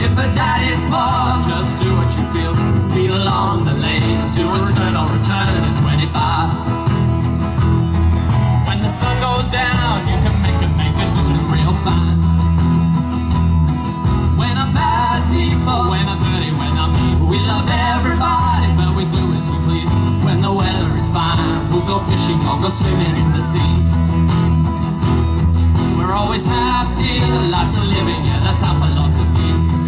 If a daddy's born, just do what you feel. Speed along the lane, do a turn or return at 25. When the sun goes down, you can make it, make it, do it real fine. When I'm bad people, when I'm dirty, when I'm we love everybody, but we do as we please. When the weather is fine, we'll go fishing or go swimming in the sea We're always happy. Life's a living, yeah, that's our philosophy.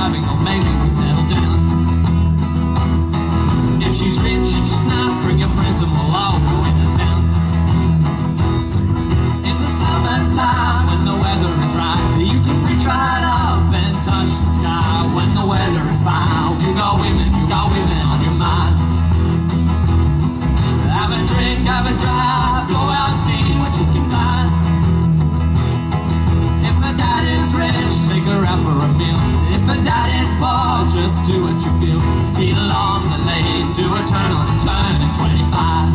driving or maybe we settle down. If she's rich, if she's nice, bring your friends and we'll all go into town. In the summertime, when the weather is right, you can reach right up and touch the sky. When the weather is fine, you got women, you got women on your mind. Have a drink, have a drive, just do what you feel. Speed along the lane, do a turn on a turn at 25.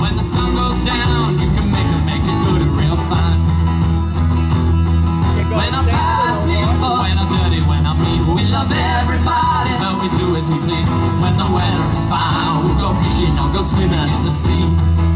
When the sun goes down, you can make it, make it good and real fun. When I'm bad people, when I'm dirty, when I'm mean, we love everybody, but we do as we please. When the weather is fine, we'll go fishing or go swimming in the sea. Always.